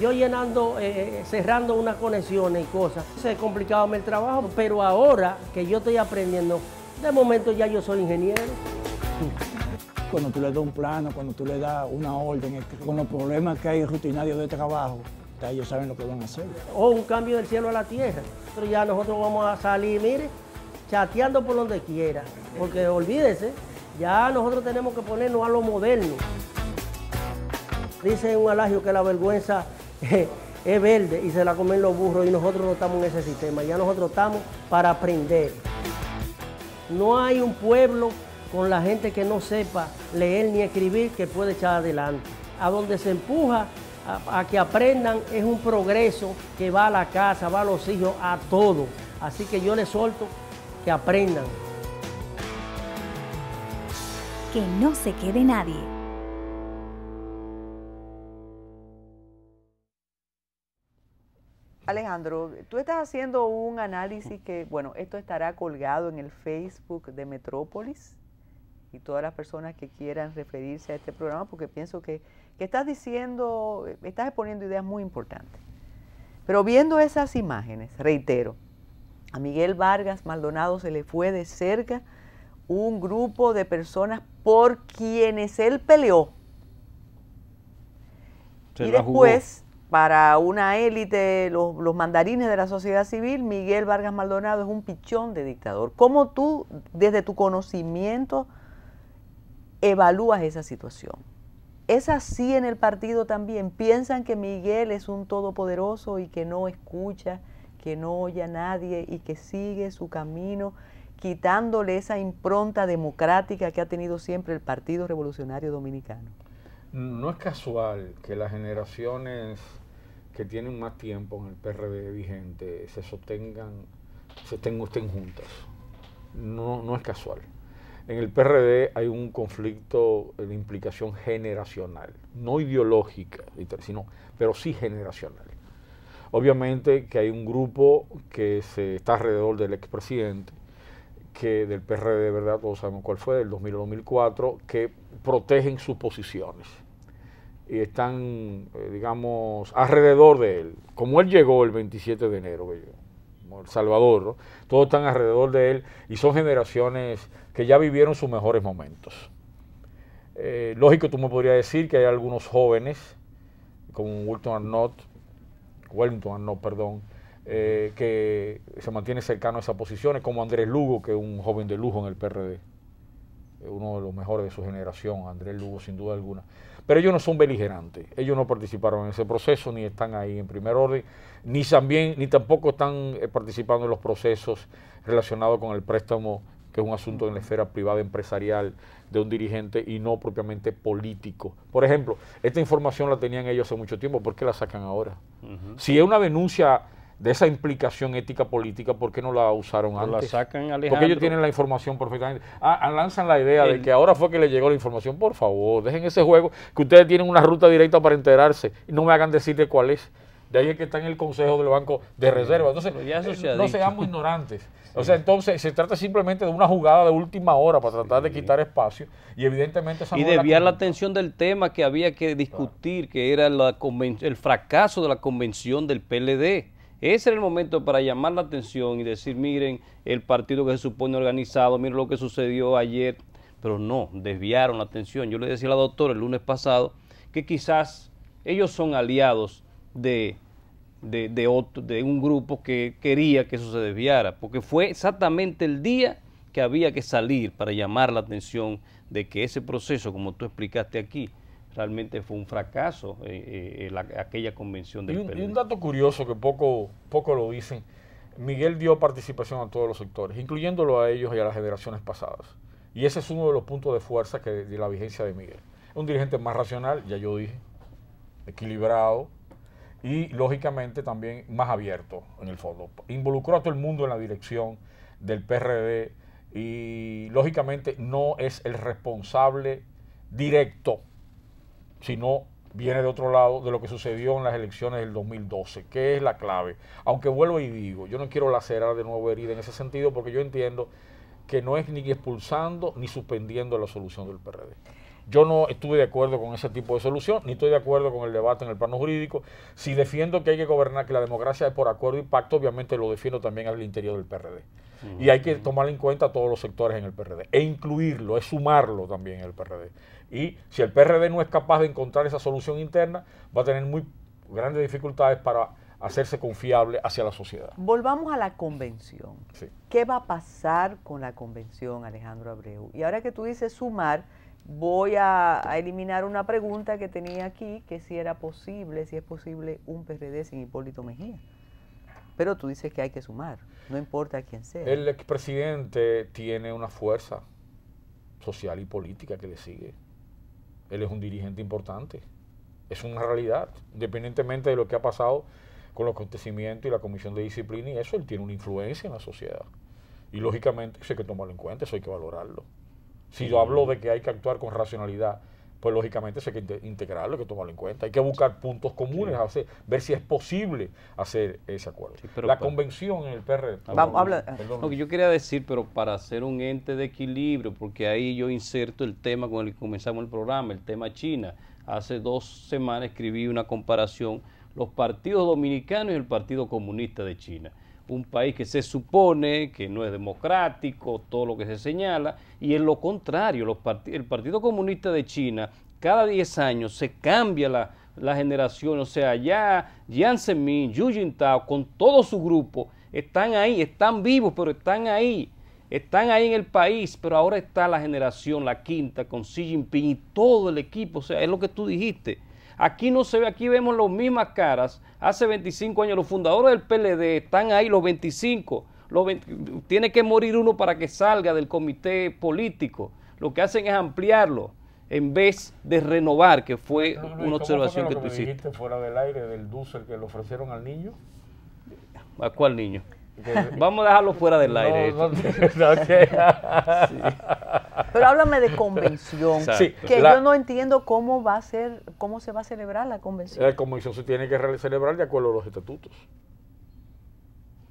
Yo llenando, eh, cerrando unas conexiones y cosas, se complicaba el trabajo, pero ahora que yo estoy aprendiendo, de momento ya yo soy ingeniero. Cuando tú le das un plano, cuando tú le das una orden, con los problemas que hay rutinarios de trabajo, ellos saben lo que van a hacer. O un cambio del cielo a la tierra. Pero ya nosotros vamos a salir, mire, chateando por donde quiera. Porque olvídese, ya nosotros tenemos que ponernos a lo moderno. Dice un alagio que la vergüenza es verde y se la comen los burros y nosotros no estamos en ese sistema. Ya nosotros estamos para aprender. No hay un pueblo con la gente que no sepa leer ni escribir que puede echar adelante. A donde se empuja a, a, que aprendan es un progreso que va a la casa, va a los hijos, a todo. Así que yo les solto que aprendan. Que no se quede nadie. Alejandro, tú estás haciendo un análisis que, bueno, esto estará colgado en el Facebook de Metrópolis y todas las personas que quieran referirse a este programa, porque pienso que, que estás diciendo, estás exponiendo ideas muy importantes. Pero viendo esas imágenes, reitero, a Miguel Vargas Maldonado se le fue de cerca un grupo de personas por quienes él peleó. Se y después, para una élite, los, los, mandarines de la sociedad civil, Miguel Vargas Maldonado es un pichón de dictador. ¿Cómo tú, desde tu conocimiento, evalúas esa situación? ¿Es así en el partido también? ¿Piensan que Miguel es un todopoderoso y que no escucha, que no oye a nadie y que sigue su camino, quitándole esa impronta democrática que ha tenido siempre el Partido Revolucionario Dominicano? No es casual que las generaciones que tienen más tiempo en el PRD vigente se sostengan, se estén, estén juntas. No, no es casual. En el PRD hay un conflicto de implicación generacional, no ideológica, sino, pero sí generacional. Obviamente que hay un grupo que se está alrededor del expresidente, que del PRD verdad, todos sabemos cuál fue, del 2000 2004, que protegen sus posiciones y están, eh, digamos, alrededor de él. Como él llegó el 27 de enero, El Salvador, ¿no? todos están alrededor de él y son generaciones que ya vivieron sus mejores momentos. Eh, lógico, tú me podrías decir que hay algunos jóvenes, como Wellington Arnott, Wellington Arnott, perdón, eh, que se mantiene cercano a esas posiciones, como Andrés Lugo, que es un joven de lujo en el PRD, uno de los mejores de su generación, Andrés Lugo, sin duda alguna. Pero ellos no son beligerantes, ellos no participaron en ese proceso, ni están ahí en primer orden, ni también, ni tampoco están eh, participando en los procesos relacionados con el préstamo que es un asunto en la esfera privada empresarial de un dirigente y no propiamente político. Por ejemplo, esta información la tenían ellos hace mucho tiempo, ¿por qué la sacan ahora? Si es una denuncia de esa implicación ética política, ¿por qué no la usaron antes? La sacan, Alejandro. Porque ellos tienen la información perfectamente. Ah, ah lanzan la idea de que ahora fue que le llegó la información. Por favor, dejen ese juego, que ustedes tienen una ruta directa para enterarse y no me hagan decir de cuál es. De ahí es que está en el Consejo del Banco de Reserva. Entonces, eh, no seamos ignorantes. <laughs> O sea, entonces se trata simplemente de una jugada de última hora para tratar de quitar espacio y evidentemente esa Y desviar la, atención del tema que había que discutir, que era la el fracaso de la convención del PLD. Ese era el momento para llamar la atención y decir, miren, el partido que se supone organizado, miren lo que sucedió ayer, pero no, desviaron la atención. Yo le decía a la doctora el lunes pasado que quizás ellos son aliados de otro, de un grupo que quería que eso se desviara, porque fue exactamente el día que había que salir para llamar la atención de que ese proceso, como tú explicaste aquí, realmente fue un fracaso, eh, eh, aquella convención del y un, y un dato curioso que poco, poco lo dicen, Miguel dio participación a todos los sectores, incluyéndolo a ellos y a las generaciones pasadas. Y ese es uno de los puntos de fuerza que, de la vigencia de Miguel. Un dirigente más racional, ya yo dije, equilibrado, y lógicamente también más abierto en el fondo. Involucró a todo el mundo en la dirección del PRD y lógicamente no es el responsable directo, sino viene de otro lado de lo que sucedió en las elecciones del 2012, que es la clave. Aunque vuelvo y digo, yo no quiero lacerar de nuevo herida en ese sentido porque yo entiendo que no es ni expulsando ni suspendiendo la solución del PRD. Yo no estuve de acuerdo con ese tipo de solución, ni estoy de acuerdo con el debate en el plano jurídico. Si defiendo que hay que gobernar, que la democracia es por acuerdo y pacto, obviamente lo defiendo también al interior del PRD. Y hay que tomar en cuenta a todos los sectores en el PRD e incluirlo, es sumarlo también en el PRD. Y si el PRD no es capaz de encontrar esa solución interna, va a tener muy grandes dificultades para hacerse confiable hacia la sociedad. Volvamos a la convención. ¿Qué va a pasar con la convención, Alejandro Abreu? Y ahora que tú dices sumar, voy a, eliminar una pregunta que tenía aquí, que si era posible, si es posible un PRD sin Hipólito Mejía. Pero tú dices que hay que sumar, no importa quién sea. El expresidente tiene una fuerza social y política que le sigue. Él es un dirigente importante. Es una realidad, independientemente de lo que ha pasado con los acontecimientos y la Comisión de Disciplina y eso, él tiene una influencia en la sociedad. Y lógicamente eso hay que tomarlo en cuenta, eso hay que valorarlo. Si yo hablo de que hay que actuar con racionalidad, pues lógicamente eso hay que integrarlo, hay que tomarlo en cuenta. Hay que buscar puntos comunes, ver si es posible hacer ese acuerdo. la convención en el PR. Vamos, Lo que yo quería decir, pero para hacer un ente de equilibrio, porque ahí yo inserto el tema con el que comenzamos el programa, el tema China. Hace dos semanas escribí una comparación, los partidos dominicanos y el Partido Comunista de China un país que se supone que no es democrático, todo lo que se señala, y en lo contrario, el Partido Comunista de China, cada 10 años se cambia la, generación, o sea, ya Jiang Zemin, Yu Jintao, con todo su grupo, están ahí, están vivos, pero están ahí. están ahí en el país, pero ahora está la generación, la quinta, con Xi Jinping y todo el equipo, o sea, es lo que tú dijiste. Aquí no se ve, aquí vemos las mismas caras. Hace 25 años los fundadores del PLD están ahí, los 25. Los tiene que morir uno para que salga del comité político. Lo que hacen es ampliarlo en vez de renovar, que fue una observación que, tú hiciste. fuera del aire del Dussel que le ofrecieron al niño? ¿A cuál niño? Vamos a dejarlo fuera del aire. <laughs> Pero háblame de convención. que yo no entiendo cómo va a ser, cómo se va a celebrar la convención. La convención se tiene que celebrar de acuerdo a los estatutos.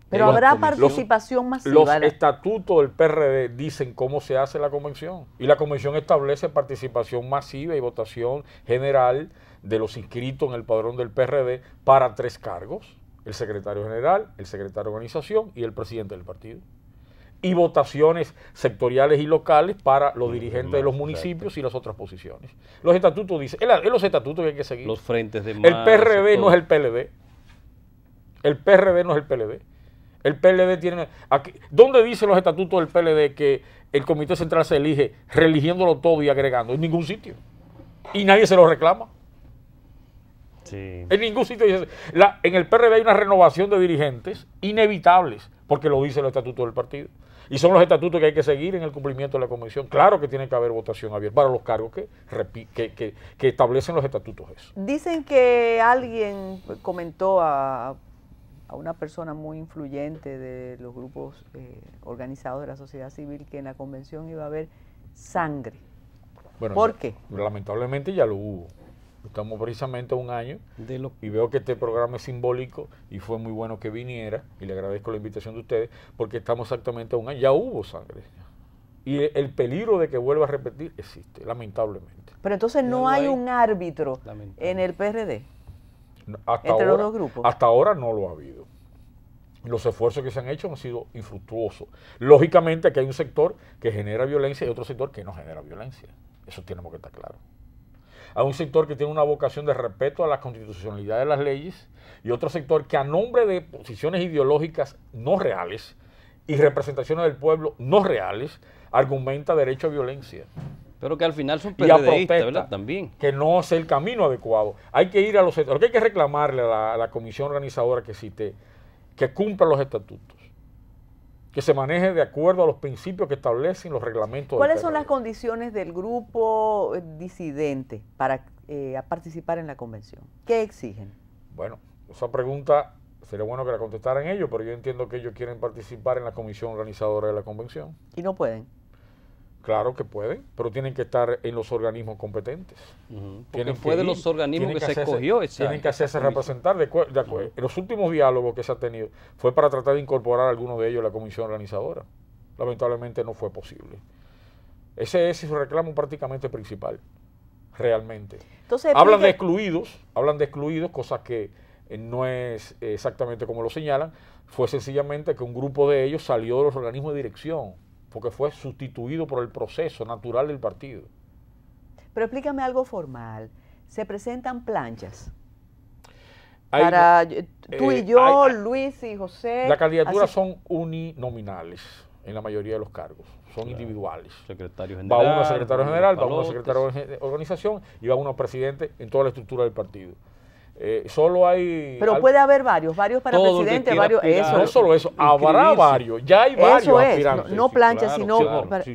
Pero habrá participación masiva. Los estatutos del PRD dicen cómo se hace la convención. Y la convención establece participación masiva y votación general de los inscritos en el padrón del PRD para tres cargos el secretario general, el secretario de organización y el presidente del partido. Y votaciones sectoriales y locales para los dirigentes de los municipios y las otras posiciones. Los estatutos dicen, es los estatutos que hay que seguir. Los frentes de El PRB no es el PLD. El PRD no es el PLD. El PLD tiene... Aquí, ¿Dónde dicen los estatutos del PLD que el Comité Central se elige religiéndolo todo y agregando? En ningún sitio. Y nadie se lo reclama. En ningún sitio en el PRD hay una renovación de dirigentes inevitables, porque lo dice el estatuto del partido. Y son los estatutos que hay que seguir en el cumplimiento de la convención. Claro que tiene que haber votación abierta para los cargos que, que, que, establecen los estatutos eso. Dicen que alguien comentó a, a una persona muy influyente de los grupos eh, organizados de la sociedad civil que en la convención iba a haber sangre. Bueno, ¿Por qué? Lamentablemente ya lo hubo. Estamos precisamente a un año y veo que este programa es simbólico y fue muy bueno que viniera y le agradezco la invitación de ustedes porque estamos exactamente a un año. Ya hubo sangre. Y el peligro de que vuelva a repetir existe, lamentablemente. Pero entonces no, hay, un árbitro en el PRD. hasta entre los dos grupos. Hasta ahora no lo ha habido. Los esfuerzos que se han hecho han sido infructuosos. Lógicamente que hay un sector que genera violencia y otro sector que no genera violencia. Eso tenemos que estar claro a un sector que tiene una vocación de respeto a la constitucionalidad de las leyes y otro sector que a nombre de posiciones ideológicas no reales y representaciones del pueblo no reales argumenta derecho a violencia. Pero que al final son PRDistas, ¿verdad? También. Que no es el camino adecuado. Hay que ir a los... Lo que hay que reclamarle a la, a la comisión organizadora que existe, que cumpla los estatutos que se maneje de acuerdo a los principios que establecen los reglamentos. ¿Cuáles son las condiciones del grupo disidente para eh, participar en la convención? ¿Qué exigen? Bueno, esa pregunta sería bueno que la contestaran ellos, pero yo entiendo que ellos quieren participar en la comisión organizadora de la convención. ¿Y no pueden? Claro que pueden, pero tienen que estar en los organismos competentes. tienen fue de los organismos que, se escogió Tienen que hacerse representar. De, de En los últimos diálogos que se ha tenido fue para tratar de incorporar a algunos de ellos a la comisión organizadora. Lamentablemente no fue posible. Ese es su reclamo prácticamente principal, realmente. Entonces, hablan de excluidos, hablan de excluidos, cosas que eh, no es exactamente como lo señalan. Fue sencillamente que un grupo de ellos salió de los organismos de dirección porque fue sustituido por el proceso natural del partido. Pero explícame algo formal. ¿Se presentan planchas? Para eh, tú y yo, Luis y José. Las candidaturas son uninominales en la mayoría de los cargos, son individuales. Secretario general. Va uno a secretario general, va uno a secretario de organización y va uno a presidente en toda la estructura del partido. Eh, solo hay. Pero puede haber varios, varios para presidente, varios. Eso, no solo eso, habrá varios, ya hay varios aspirantes. No, plancha, sino.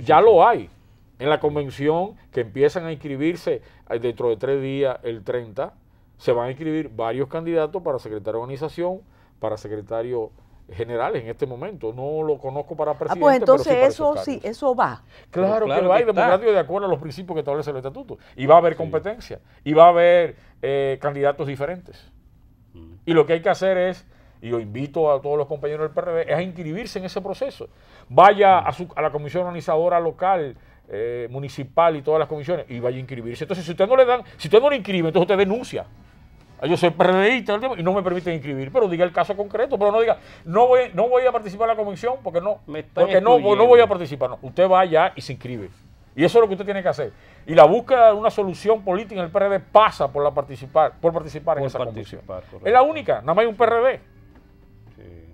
ya lo hay. En la convención que empiezan a inscribirse eh, dentro de tres días, el 30, se van a inscribir varios candidatos para secretario de organización, para secretario general en este momento. No lo conozco para presidente. Ah, pues entonces eso sí, eso va. Claro, que va, y democrático de acuerdo a los principios que establece el estatuto. Y va a haber competencia, y va a haber eh, candidatos diferentes. Mm. Y lo que hay que hacer es, y yo invito a todos los compañeros del PRD, es a inscribirse en ese proceso. Vaya mm. a, la comisión organizadora local, eh, municipal y todas las comisiones, y vaya a inscribirse. Entonces, si usted no le dan, si usted no le inscribe, entonces usted denuncia. Yo soy PRDista y no me permiten inscribir, pero diga el caso concreto, pero no diga, no voy, no voy a participar en la convención porque no, porque no, no voy a participar. No, usted va allá y se inscribe. Y eso es lo que usted tiene que hacer. Y la búsqueda de una solución política en el PRD pasa por la participar, por participar en esa convención. Es la única, nada más hay un PRD.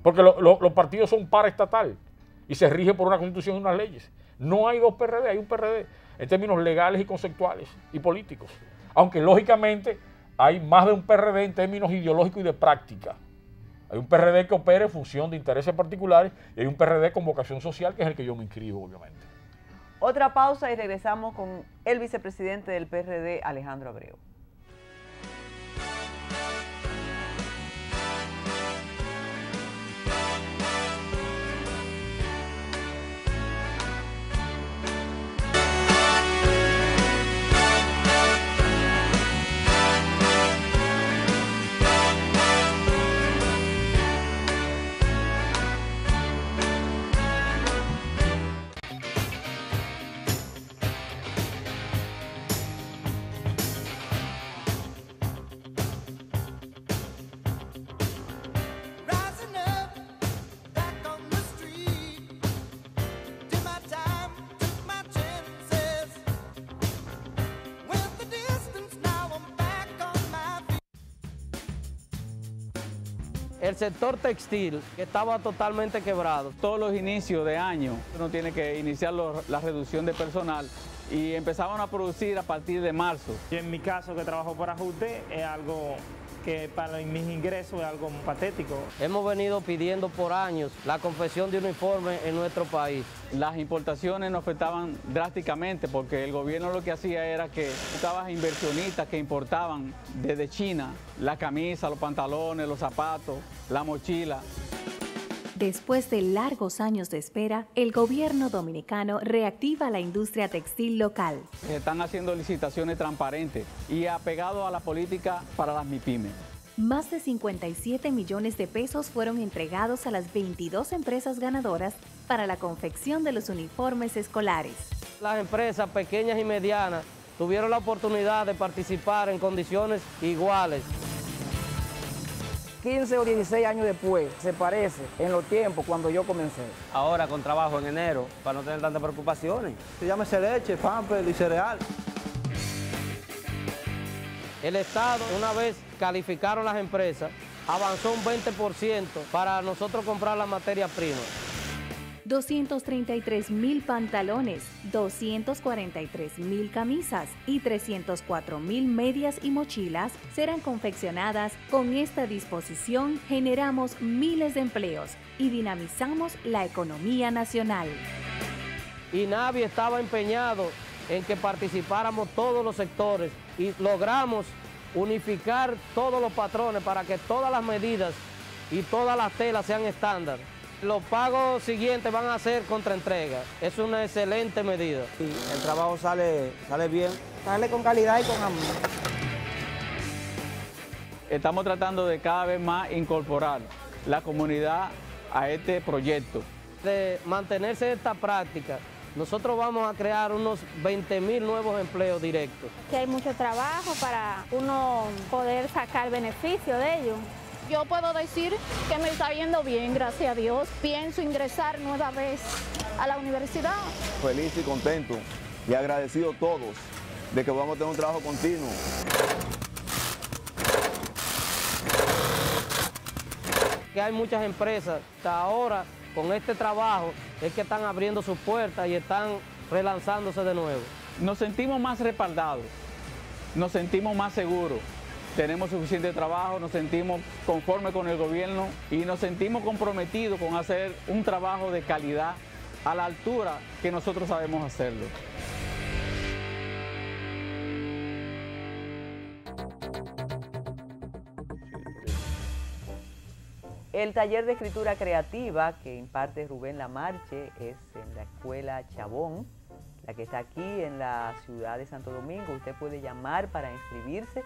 Porque los partidos son paraestatal. y se rige por una constitución y unas leyes. No hay dos PRD, hay un PRD en términos legales y conceptuales y políticos. Aunque lógicamente hay más de un PRD en términos ideológicos y de práctica. Hay un PRD que opera en función de intereses particulares y hay un PRD con vocación social que es el que yo me inscribo, obviamente. Otra pausa y regresamos con el vicepresidente del PRD, Alejandro Abreu. El sector textil que estaba totalmente quebrado. Todos los inicios de año uno tiene que iniciar la reducción de personal y empezaban a producir a partir de marzo. Y en mi caso que trabajo para Ajuste es algo que para mis ingresos es algo patético. Hemos venido pidiendo por años la confección de uniformes en nuestro país. Las importaciones nos afectaban drásticamente porque el gobierno lo que hacía era que buscaba inversionistas que importaban desde China la camisa, los pantalones, los zapatos, la mochila. Después de largos años de espera, el gobierno dominicano reactiva la industria textil local. Están haciendo licitaciones transparentes y apegado a la política para las MIPIMES. Más de 57 millones de pesos fueron entregados a las 22 empresas ganadoras para la confección de los uniformes escolares. Las empresas pequeñas y medianas tuvieron la oportunidad de participar en condiciones iguales. 15 o 16 años después, se parece en los tiempos cuando yo comencé. Ahora con trabajo en enero, para no tener tantas preocupaciones. Se llama leche, pamper y cereal. El Estado, una vez calificaron las empresas, avanzó un 20% para nosotros comprar la materia prima. 233 mil pantalones, 243 mil camisas y 304 mil medias y mochilas serán confeccionadas. Con esta disposición generamos miles de empleos y dinamizamos la economía nacional. Y nadie estaba empeñado en que participáramos todos los sectores y logramos unificar todos los patrones para que todas las medidas y todas las telas sean estándar. Los pagos siguientes van a ser contra entrega. Es una excelente medida. Sí, el trabajo sale, sale bien, sale con calidad y con amor. Estamos tratando de cada vez más incorporar la comunidad a este proyecto. De mantenerse esta práctica, nosotros vamos a crear unos 20 mil nuevos empleos directos. Que hay mucho trabajo para uno poder sacar beneficio de ello. Yo puedo decir que me está yendo bien, gracias a Dios. Pienso ingresar nueva vez a la universidad. Feliz y contento y agradecido a todos de que vamos a tener un trabajo continuo. Que hay muchas empresas que ahora con este trabajo es que están abriendo sus puertas y están relanzándose de nuevo. Nos sentimos más respaldados, nos sentimos más seguros tenemos suficiente trabajo, nos sentimos conformes con el gobierno y nos sentimos comprometidos con hacer un trabajo de calidad a la altura que nosotros sabemos hacerlo. El taller de escritura creativa que imparte Rubén Lamarche es en la escuela Chabón, la que está aquí en la ciudad de Santo Domingo. Usted puede llamar para inscribirse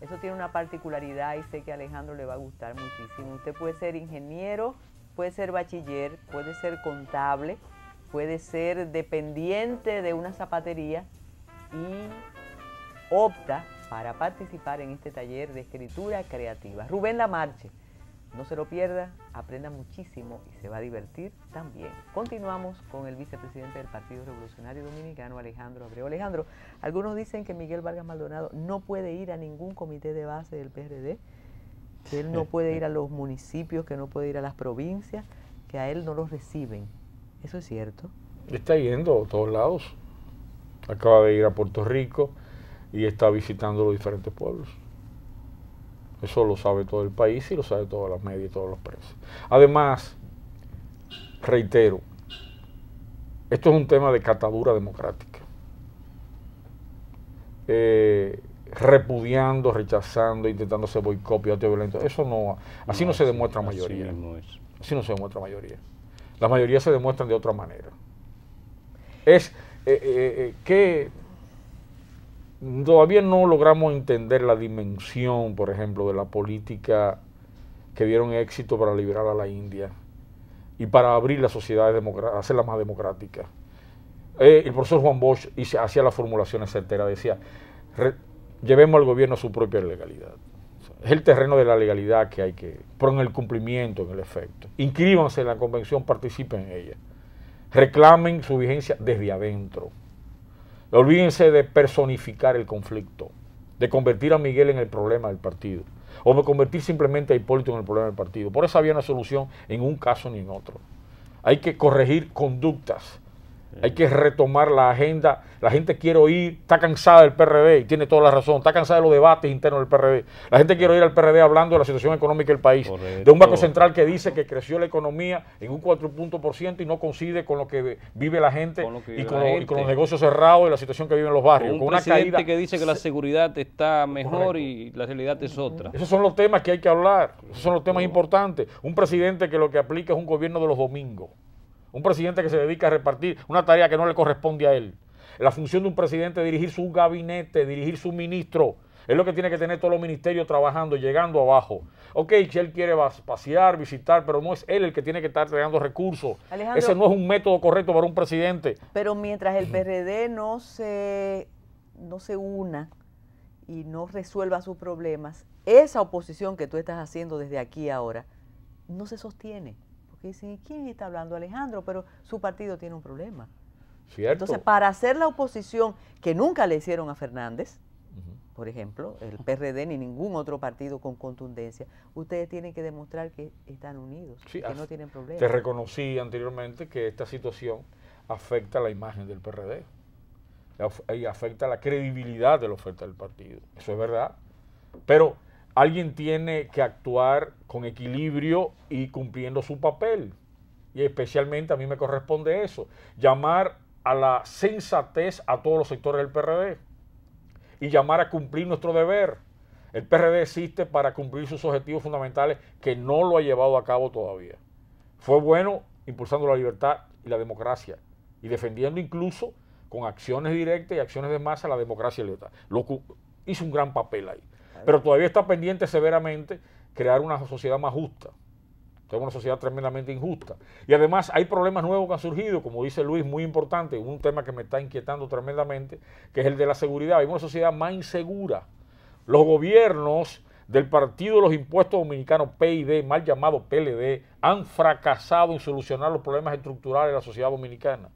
eso tiene una particularidad y sé que a Alejandro le va a gustar muchísimo. Usted puede ser ingeniero, puede ser bachiller, puede ser contable, puede ser dependiente de una zapatería y opta para participar en este taller de escritura creativa. Rubén Lamarche no se lo pierda, aprenda muchísimo y se va a divertir también. Continuamos con el vicepresidente del Partido Revolucionario Dominicano, Alejandro Abreu. Alejandro, algunos dicen que Miguel Vargas Maldonado no puede ir a ningún comité de base del PRD, que él no puede ir a los municipios, que no puede ir a las provincias, que a él no los reciben. Eso es cierto. Está yendo a todos lados. Acaba de ir a Puerto Rico y está visitando los diferentes pueblos. Eso lo sabe todo el país y lo sabe todas las medias y todos los precios. Además, reitero, esto es un tema de catadura democrática. Eh, repudiando, rechazando, intentando hacer boicot violento. Eso no, así no, se demuestra mayoría. Así no se demuestra mayoría. Las mayorías se demuestran de otra manera. Es eh, eh, que todavía no logramos entender la dimensión, por ejemplo, de la política que dieron éxito para liberar a la India y para abrir la sociedad, hacerla más democrática. Eh, el profesor Juan Bosch hacía las formulaciones certeras, decía, llevemos al gobierno a su propia legalidad. Es el terreno de la legalidad que hay que, pero en el cumplimiento, en el efecto. Inscríbanse en la convención, participen en ella. Reclamen su vigencia desde adentro. Olvídense de personificar el conflicto, de convertir a Miguel en el problema del partido, o de convertir simplemente a Hipólito en el problema del partido. Por eso había una solución en un caso ni en otro. Hay que corregir conductas hay que retomar la agenda. La gente quiere oír, está cansada del PRD y tiene toda la razón, está cansada de los debates internos del PRD. La gente quiere oír al PRD hablando de la situación económica del país, de un Banco Central que dice que creció la economía en un 4 puntos por ciento y no coincide con lo que vive la gente, y, con los negocios cerrados y la situación que viven los barrios. Con, un una presidente que dice que la seguridad está mejor y la realidad es otra. Esos son los temas que hay que hablar, esos son los temas importantes. Un presidente que lo que aplica es un gobierno de los domingos. Un presidente que se dedica a repartir una tarea que no le corresponde a él. La función de un presidente es dirigir su gabinete, dirigir su ministro. Es lo que tiene que tener todos los ministerios trabajando, llegando abajo. Ok, si él quiere pasear, visitar, pero no es él el que tiene que estar entregando recursos. Ese no es un método correcto para un presidente. Pero mientras el PRD no se, no se una y no resuelva sus problemas, esa oposición que tú estás haciendo desde aquí ahora no se sostiene porque dicen, ¿quién está hablando? Alejandro, pero su partido tiene un problema. Entonces, para hacer la oposición que nunca le hicieron a Fernández, por ejemplo, el PRD ni ningún otro partido con contundencia, ustedes tienen que demostrar que están unidos, que no tienen problemas. Te reconocí anteriormente que esta situación afecta la imagen del PRD y afecta la credibilidad de la oferta del partido. Eso es verdad. Pero alguien tiene que actuar con equilibrio y cumpliendo su papel. Y especialmente a mí me corresponde eso, llamar a la sensatez a todos los sectores del PRD y llamar a cumplir nuestro deber. El PRD existe para cumplir sus objetivos fundamentales que no lo ha llevado a cabo todavía. Fue bueno impulsando la libertad y la democracia y defendiendo incluso con acciones directas y acciones de masa la democracia y la libertad. Lo, hizo un gran papel ahí pero todavía está pendiente severamente crear una sociedad más justa. Tenemos una sociedad tremendamente injusta. Y además hay problemas nuevos que han surgido, como dice Luis, muy importante, un tema que me está inquietando tremendamente, que es el de la seguridad. Hay una sociedad más insegura. Los gobiernos del Partido de los Impuestos Dominicanos, PID, mal llamado PLD, han fracasado en solucionar los problemas estructurales de la sociedad dominicana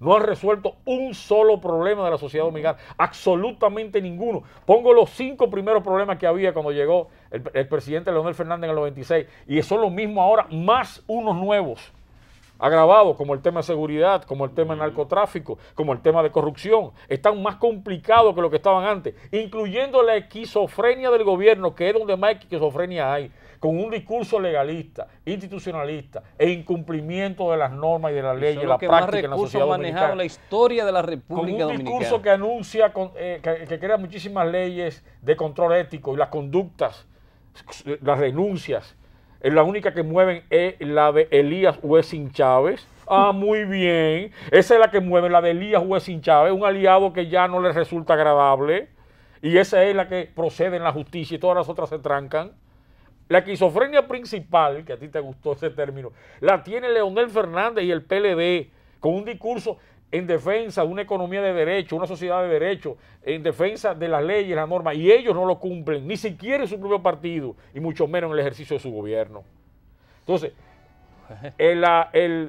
no han resuelto un solo problema de la sociedad dominicana, absolutamente ninguno. Pongo los cinco primeros problemas que había cuando llegó el, presidente Leonel Fernández en el 96 y son los mismos ahora, más unos nuevos agravados, como el tema de seguridad, como el tema de narcotráfico, como el tema de corrupción, están más complicados que lo que estaban antes, incluyendo la esquizofrenia del gobierno, que es donde más esquizofrenia hay con un discurso legalista, institucionalista e incumplimiento de las normas y de las leyes, la práctica en la sociedad manejado la historia de la República Con un discurso que anuncia, eh, que, crea muchísimas leyes de control ético y las conductas, las renuncias. La única que mueven es la de Elías Huesin Chávez. Ah, muy bien. Esa es la que mueve, la de Elías Huesin Chávez, un aliado que ya no le resulta agradable. Y esa es la que procede en la justicia y todas las otras se trancan. La esquizofrenia principal, que a ti te gustó ese término, la tiene Leonel Fernández y el PLD, con un discurso en defensa de una economía de derecho, una sociedad de derecho, en defensa de las leyes, las normas, y ellos no lo cumplen, ni siquiera en su propio partido, y mucho menos en el ejercicio de su gobierno. Entonces, el,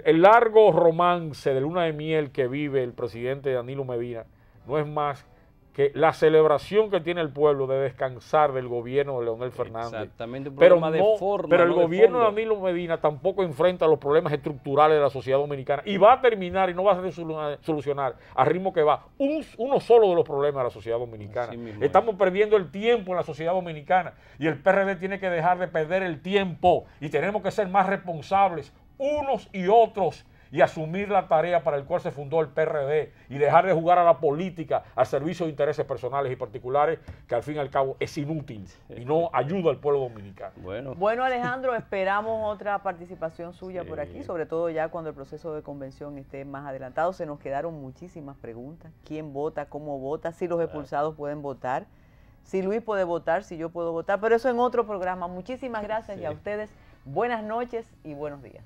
el largo romance de luna de miel que vive el presidente Danilo Medina no es más que la celebración que tiene el pueblo de descansar del gobierno de Leonel Fernández. Exactamente, un pero, de no- forma, pero el no gobierno de. Danilo Medina tampoco enfrenta los problemas estructurales de la sociedad dominicana y va a terminar y no va a solucionar a ritmo que va un- uno solo de los problemas de la sociedad dominicana. Estamos perdiendo el tiempo en la sociedad dominicana y el PRD tiene que dejar de perder el tiempo y tenemos que ser más responsables unos y otros y asumir la tarea para el cual se fundó el PRD y dejar de jugar a la política al servicio de intereses personales y particulares que al fin y al cabo es inútil y no ayuda al pueblo dominicano. Bueno, Bueno, Alejandro, esperamos otra participación suya por aquí, sobre todo ya cuando el proceso de convención esté más adelantado. Se nos quedaron muchísimas preguntas. ¿Quién vota? ¿Cómo vota? Si los expulsados pueden votar. Si Luis puede votar, si yo puedo votar. Pero eso en otro programa. Muchísimas gracias y a ustedes buenas noches y buenos días.